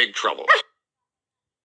big trouble.